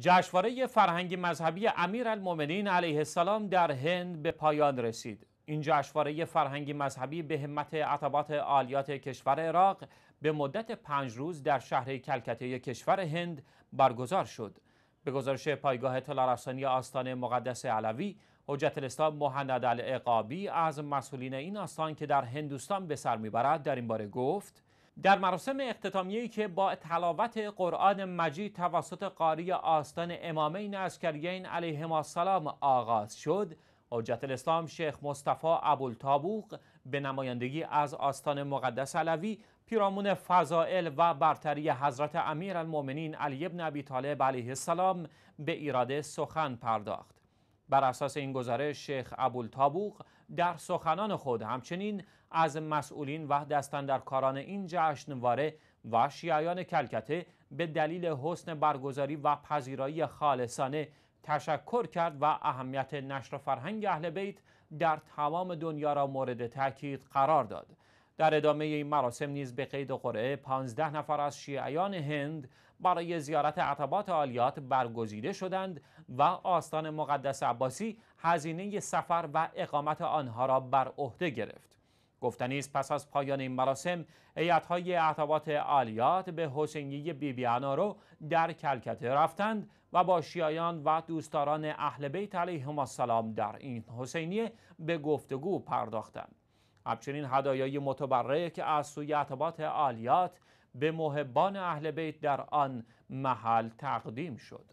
جشنواره فرهنگی مذهبی امیر المومنین علیه السلام در هند به پایان رسید. این جشنواره فرهنگی مذهبی به همت عطبات عالیات کشور عراق به مدت پنج روز در شهر کلکته کشور هند برگزار شد. به گزارش پایگاه اطلاع رسانی آستان مقدس علوی، حجت الاسلام مهند العقابی از مسئولین این آستان که در هندوستان به سر می‌برد در این باره گفت در مراسم اختتامیه‌ای که با تلاوت قرآن مجید توسط قاری آستان امامین عسکریین علیهما السلام آغاز شد حجت الاسلام شیخ مصطفی ابوالتابوق به نمایندگی از آستان مقدس علوی پیرامون فضائل و برتری حضرت امیر المومنین علی ابن ابی طالب علیه السلام به ایراد سخن پرداخت. بر اساس این گزارش شیخ ابوالتابوق در سخنان خود همچنین از مسئولین و دستندرکاران این جشنواره و شیعیان کلکته به دلیل حسن برگزاری و پذیرایی خالصانه تشکر کرد و اهمیت نشر فرهنگ اهل بیت در تمام دنیا را مورد تاکید قرار داد. در ادامه این مراسم نیز به قید قرعه 15 نفر از شیعیان هند برای زیارت عطبات عالیات برگزیده شدند و آستان مقدس عباسی هزینه سفر و اقامت آنها را بر عهده گرفت. گفتنی است پس از پایان این مراسم هیئت‌های عطبات عالیات به حسینی بیبیانا رو در کلکته رفتند و با شیعیان و دوستداران اهل بیت علیهم السلام در این حسینیه به گفتگو پرداختند. همچنین هدایای متبرک از سوی عطبات عالیات به محبان اهل بیت در آن محل تقدیم شد.